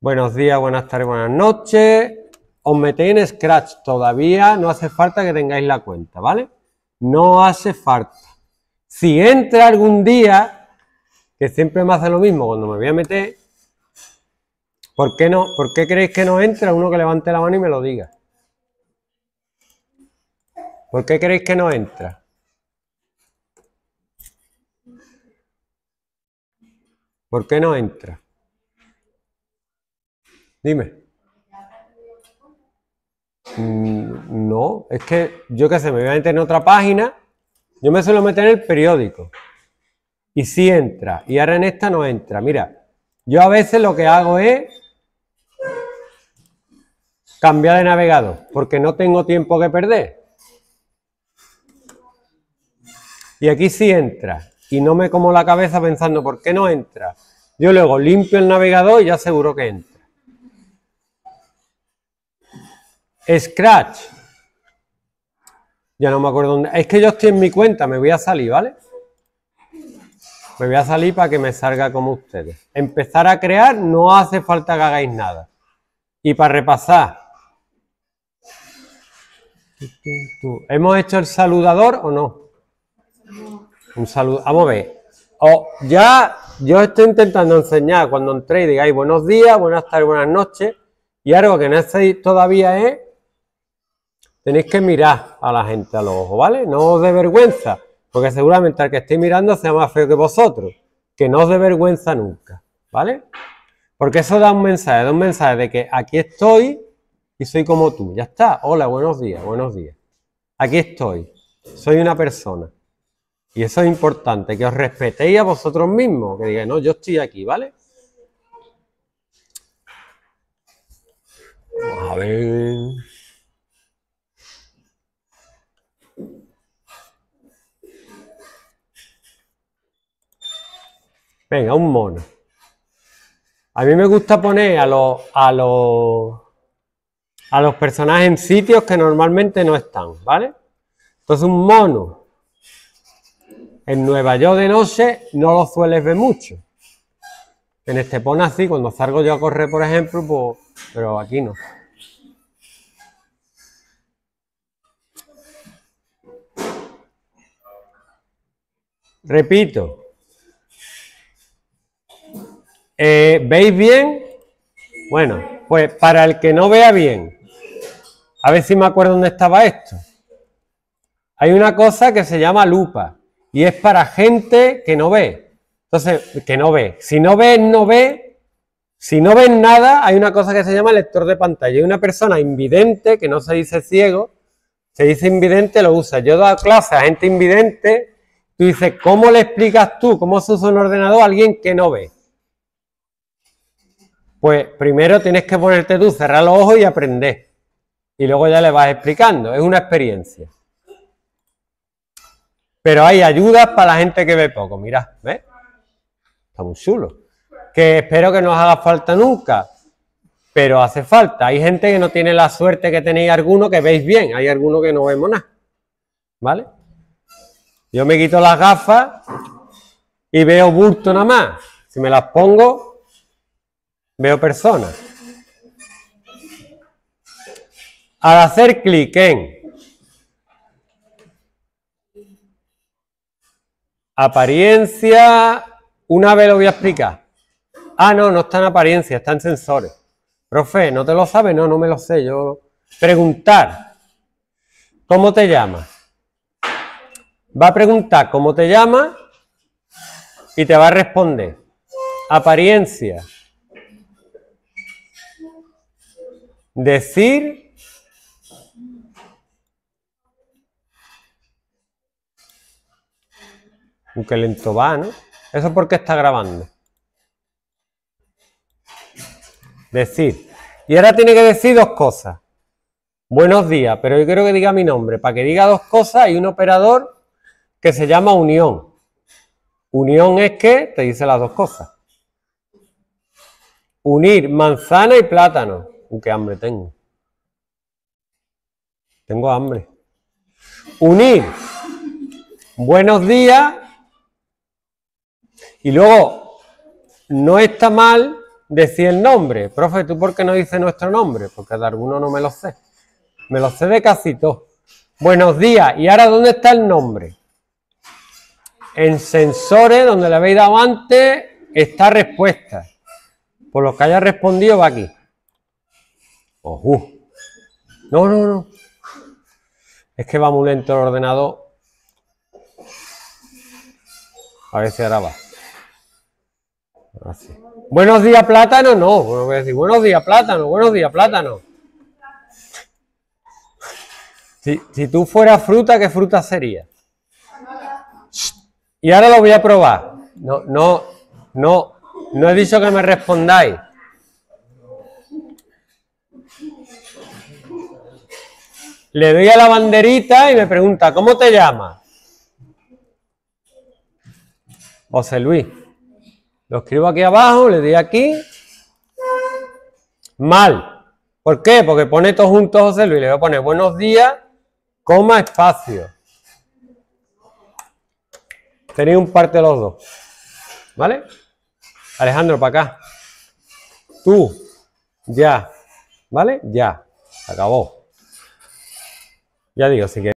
Buenos días, buenas tardes, buenas noches. Os metéis en Scratch todavía, no hace falta que tengáis la cuenta, ¿vale? No hace falta. Si entra algún día, que siempre me hace lo mismo cuando me voy a meter, ¿por qué no? ¿Por qué creéis que no entra? Uno que levante la mano y me lo diga. ¿Por qué creéis que no entra? ¿Por qué no entra? Dime. Mm, No, es que yo qué sé, me voy a meter en otra página. Yo me suelo meter en el periódico. Y sí entra. Y ahora en esta no entra. Mira, yo a veces lo que hago es cambiar de navegador, porque no tengo tiempo que perder. Y aquí sí entra. Y no me como la cabeza pensando por qué no entra. Yo luego limpio el navegador y ya seguro que entra. Scratch. Ya no me acuerdo dónde. Es que yo estoy en mi cuenta, me voy a salir, ¿vale? Me voy a salir para que me salga como ustedes. Empezar a crear no hace falta que hagáis nada. Y para repasar. ¿Hemos hecho el saludador o no? Un saludo. Vamos a ver. O ya yo estoy intentando enseñar cuando entréis, digáis buenos días, buenas tardes, buenas noches. Y algo que no hacéis todavía es tenéis que mirar a la gente a los ojos, ¿vale? No os dé vergüenza, porque seguramente el que estéis mirando sea más feo que vosotros. Que no os dé vergüenza nunca, ¿vale? Porque eso da un mensaje, da un mensaje de que aquí estoy y soy como tú. Ya está. Hola, buenos días, buenos días. Aquí estoy. Soy una persona. Y eso es importante, que os respetéis a vosotros mismos, que digáis, no, yo estoy aquí, ¿vale? A ver. Venga, un mono. A mí me gusta poner a los, a los, a los personajes en sitios que normalmente no están, ¿vale? Entonces un mono en Nueva York de noche no lo sueles ver mucho. En este pone así, cuando salgo yo a correr, por ejemplo, pues, pero aquí no. Repito. Eh, ¿Veis bien? Bueno, pues para el que no vea bien, a ver si me acuerdo dónde estaba esto. Hay una cosa que se llama lupa y es para gente que no ve. Entonces, que no ve. Si no ves, no ve. Si no ves nada, hay una cosa que se llama lector de pantalla. Hay una persona invidente, que no se dice ciego, se dice invidente, lo usa. Yo he dado clases a gente invidente, tú dices, ¿cómo le explicas tú cómo se usa un ordenador a alguien que no ve? Pues primero tienes que ponerte tú, cerrar los ojos y aprender. Y luego ya le vas explicando. Es una experiencia. Pero hay ayudas para la gente que ve poco. Mirad, ¿ves? Está muy chulo. Que espero que no os haga falta nunca. Pero hace falta. Hay gente que no tiene la suerte que tenéis alguno que veis bien. Hay alguno que no vemos nada. ¿Vale? Yo me quito las gafas y veo bulto nada más. Si me las pongo, veo personas. Al hacer clic en apariencia, una vez lo voy a explicar. Ah, no, no está en apariencia, está en sensores. Profe, ¿no te lo sabes? No, no me lo sé. Yo preguntar, ¿cómo te llamas? Va a preguntar cómo te llamas y te va a responder. Apariencia. Decir Aunque lento va, ¿no? Eso porque está grabando. Decir. Y ahora tiene que decir dos cosas. Buenos días, pero yo quiero que diga mi nombre. Para que diga dos cosas hay un operador que se llama unión. Unión es que te dice las dos cosas. Unir manzana y plátano. Uh, qué hambre tengo. Tengo hambre. Unir. Buenos días. Y luego, no está mal decir el nombre. Profe, ¿tú por qué no dices nuestro nombre? Porque de alguno no me lo sé. Me lo sé de casi todo. Buenos días. ¿Y ahora dónde está el nombre? En sensores, donde le habéis dado antes, está respuesta. Por lo que haya respondido va aquí. No, no, no. Es que va muy lento el ordenador. A ver si ahora va. Buenos días, plátano. No, voy a decir buenos días, plátano. Buenos días, plátano. Si, si tú fueras fruta, ¿qué fruta sería? Y ahora lo voy a probar. No, no, no, no he dicho que me respondáis. Le doy a la banderita y me pregunta, ¿cómo te llamas? José Luis. Lo escribo aquí abajo, le doy aquí. Mal. ¿Por qué? Porque pone todo junto José Luis. Le voy a poner buenos días, coma, espacio. Tenéis un parte de los dos. ¿Vale? Alejandro, para acá. Tú. Ya. ¿Vale? Ya. acabó. Ya digo, si que